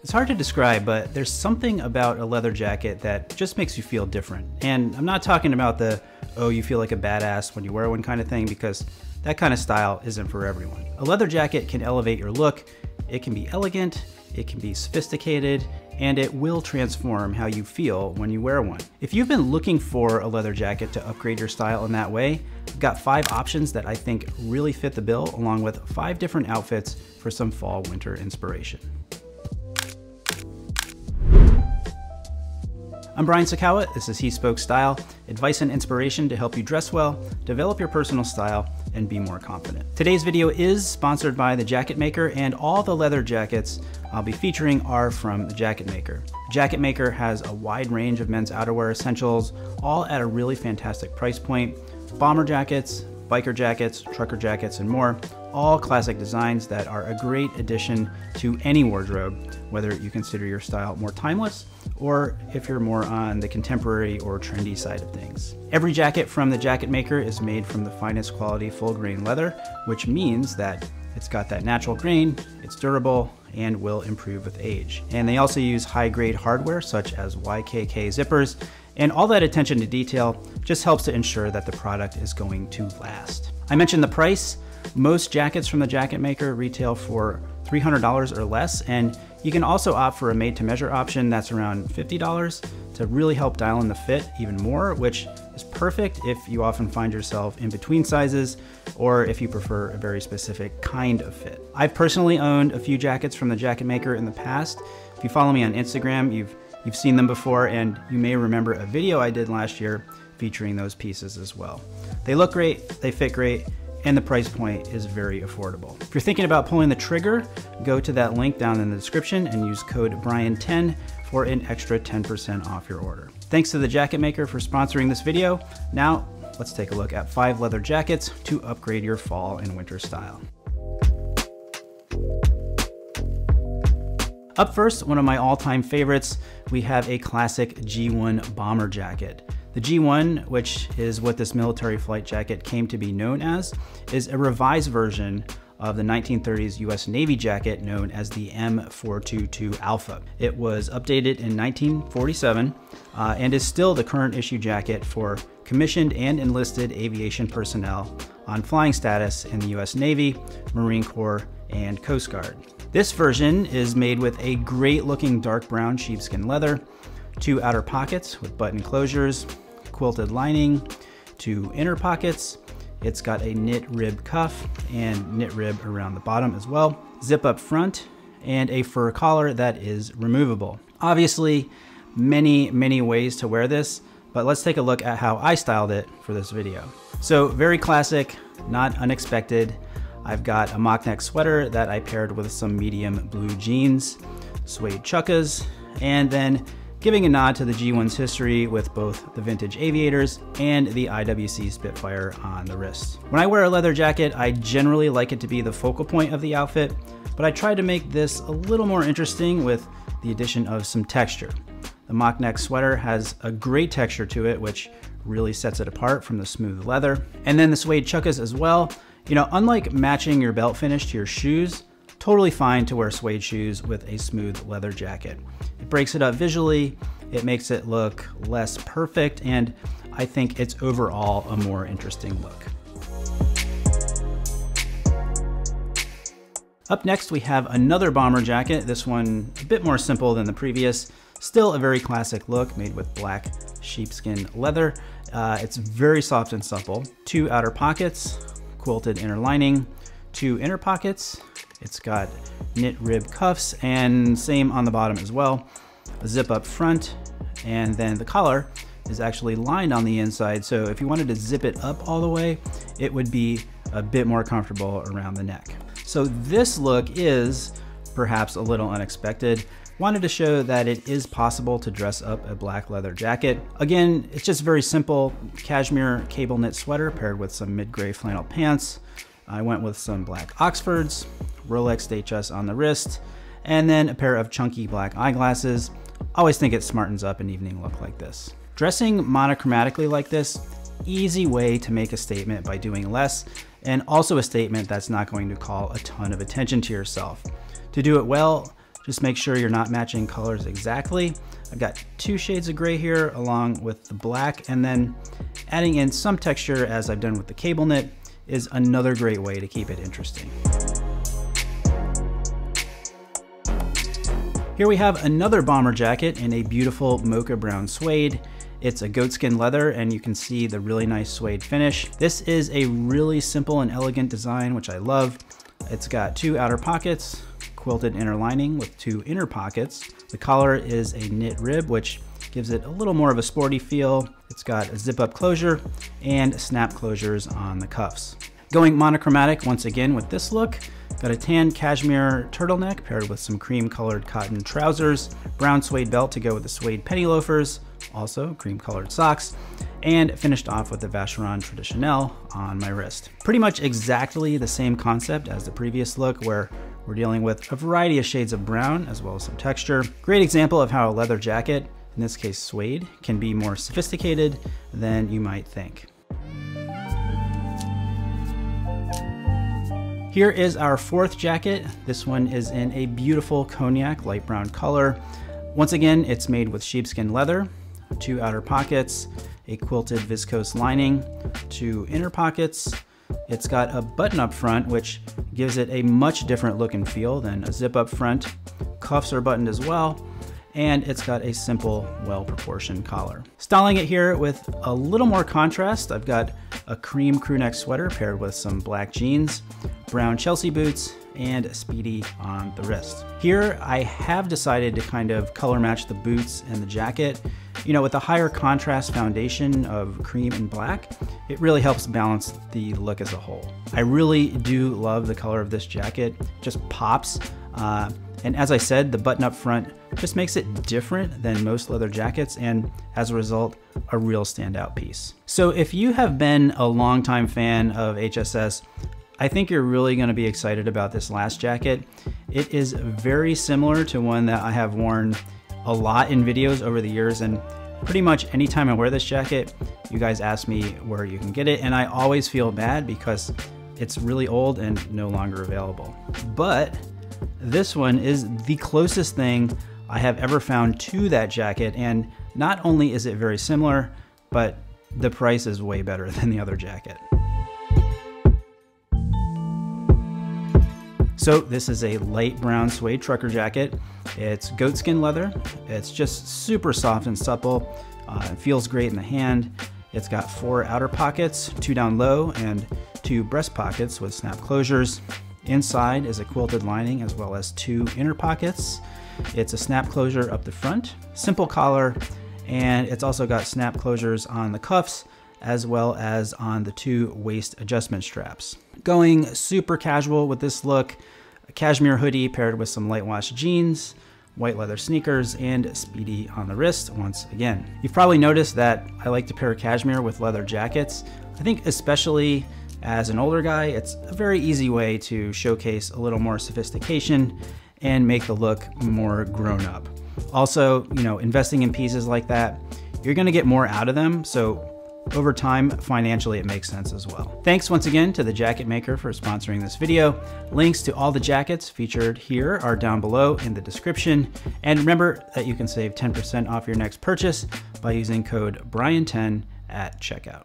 It's hard to describe, but there's something about a leather jacket that just makes you feel different. And I'm not talking about the, oh, you feel like a badass when you wear one kind of thing, because that kind of style isn't for everyone. A leather jacket can elevate your look, it can be elegant, it can be sophisticated, and it will transform how you feel when you wear one. If you've been looking for a leather jacket to upgrade your style in that way, I've got five options that I think really fit the bill, along with five different outfits for some fall winter inspiration. I'm Brian Sacawa, this is He Spoke Style, advice and inspiration to help you dress well, develop your personal style, and be more confident. Today's video is sponsored by The Jacket Maker, and all the leather jackets I'll be featuring are from The Jacket Maker. Jacket Maker has a wide range of men's outerwear essentials, all at a really fantastic price point. Bomber jackets, biker jackets, trucker jackets, and more. All classic designs that are a great addition to any wardrobe, whether you consider your style more timeless or if you're more on the contemporary or trendy side of things. Every jacket from the jacket maker is made from the finest quality full grain leather, which means that it's got that natural grain, it's durable, and will improve with age. And they also use high grade hardware such as YKK zippers and all that attention to detail just helps to ensure that the product is going to last. I mentioned the price. Most jackets from the jacket maker retail for $300 or less, and you can also opt for a made to measure option that's around $50 to really help dial in the fit even more, which is perfect if you often find yourself in between sizes or if you prefer a very specific kind of fit. I've personally owned a few jackets from the jacket maker in the past. If you follow me on Instagram, you've You've seen them before and you may remember a video I did last year featuring those pieces as well. They look great, they fit great, and the price point is very affordable. If you're thinking about pulling the trigger, go to that link down in the description and use code Brian10 for an extra 10% off your order. Thanks to the Jacket Maker for sponsoring this video. Now, let's take a look at five leather jackets to upgrade your fall and winter style. Up first, one of my all-time favorites, we have a classic G1 bomber jacket. The G1, which is what this military flight jacket came to be known as, is a revised version of the 1930s US Navy jacket known as the M422 Alpha. It was updated in 1947 uh, and is still the current issue jacket for commissioned and enlisted aviation personnel on flying status in the US Navy, Marine Corps, and Coast Guard. This version is made with a great looking dark brown sheepskin leather, two outer pockets with button closures, quilted lining, two inner pockets. It's got a knit rib cuff and knit rib around the bottom as well, zip up front, and a fur collar that is removable. Obviously, many, many ways to wear this, but let's take a look at how I styled it for this video. So very classic, not unexpected. I've got a mock neck sweater that I paired with some medium blue jeans, suede chukkas, and then giving a nod to the G1's history with both the vintage aviators and the IWC Spitfire on the wrist. When I wear a leather jacket, I generally like it to be the focal point of the outfit, but I tried to make this a little more interesting with the addition of some texture. The mock neck sweater has a great texture to it, which really sets it apart from the smooth leather. And then the suede chukkas as well you know, unlike matching your belt finish to your shoes, totally fine to wear suede shoes with a smooth leather jacket. Breaks it up visually, it makes it look less perfect, and I think it's overall a more interesting look. Up next, we have another bomber jacket. This one a bit more simple than the previous. Still a very classic look made with black sheepskin leather. Uh, it's very soft and supple. Two outer pockets, quilted inner lining, two inner pockets. It's got knit rib cuffs and same on the bottom as well. A zip up front and then the collar is actually lined on the inside. So if you wanted to zip it up all the way, it would be a bit more comfortable around the neck. So this look is perhaps a little unexpected. Wanted to show that it is possible to dress up a black leather jacket. Again, it's just very simple cashmere cable knit sweater paired with some mid-gray flannel pants. I went with some black Oxfords, Rolex Datejust on the wrist, and then a pair of chunky black eyeglasses. Always think it smartens up an evening look like this. Dressing monochromatically like this, easy way to make a statement by doing less, and also a statement that's not going to call a ton of attention to yourself. To do it well, Just make sure you're not matching colors exactly. I've got two shades of gray here along with the black and then adding in some texture as I've done with the cable knit is another great way to keep it interesting. Here we have another bomber jacket in a beautiful mocha brown suede. It's a goatskin leather and you can see the really nice suede finish. This is a really simple and elegant design, which I love. It's got two outer pockets, quilted inner lining with two inner pockets. The collar is a knit rib, which gives it a little more of a sporty feel. It's got a zip up closure and snap closures on the cuffs. Going monochromatic once again with this look, got a tan cashmere turtleneck paired with some cream colored cotton trousers, brown suede belt to go with the suede penny loafers, also cream colored socks, and finished off with the Vacheron Traditionnel on my wrist. Pretty much exactly the same concept as the previous look where we're dealing with a variety of shades of brown as well as some texture. Great example of how a leather jacket, in this case suede, can be more sophisticated than you might think. Here is our fourth jacket. This one is in a beautiful cognac light brown color. Once again, it's made with sheepskin leather, two outer pockets, a quilted viscose lining, two inner pockets. It's got a button up front, which gives it a much different look and feel than a zip up front. Cuffs are buttoned as well, and it's got a simple, well-proportioned collar. Styling it here with a little more contrast, I've got a cream crew neck sweater paired with some black jeans, brown Chelsea boots, and a Speedy on the wrist. Here, I have decided to kind of color match the boots and the jacket. You know, with a higher contrast foundation of cream and black, it really helps balance the look as a whole. I really do love the color of this jacket, just pops. Uh, and as I said, the button up front just makes it different than most leather jackets and as a result, a real standout piece. So if you have been a longtime fan of HSS, I think you're really gonna be excited about this last jacket. It is very similar to one that I have worn a lot in videos over the years and pretty much anytime I wear this jacket, you guys ask me where you can get it and I always feel bad because it's really old and no longer available. But this one is the closest thing I have ever found to that jacket and not only is it very similar, but the price is way better than the other jacket. So this is a light brown suede trucker jacket. It's goatskin leather. It's just super soft and supple. Uh, it feels great in the hand. It's got four outer pockets, two down low and two breast pockets with snap closures. Inside is a quilted lining as well as two inner pockets. It's a snap closure up the front, simple collar, and it's also got snap closures on the cuffs as well as on the two waist adjustment straps. Going super casual with this look, a cashmere hoodie paired with some light wash jeans, white leather sneakers, and Speedy on the wrist once again. You've probably noticed that I like to pair cashmere with leather jackets. I think especially as an older guy, it's a very easy way to showcase a little more sophistication and make the look more grown up. Also, you know, investing in pieces like that, you're gonna get more out of them, so over time, financially, it makes sense as well. Thanks once again to the Jacket Maker for sponsoring this video. Links to all the jackets featured here are down below in the description. And remember that you can save 10% off your next purchase by using code BRIAN10 at checkout.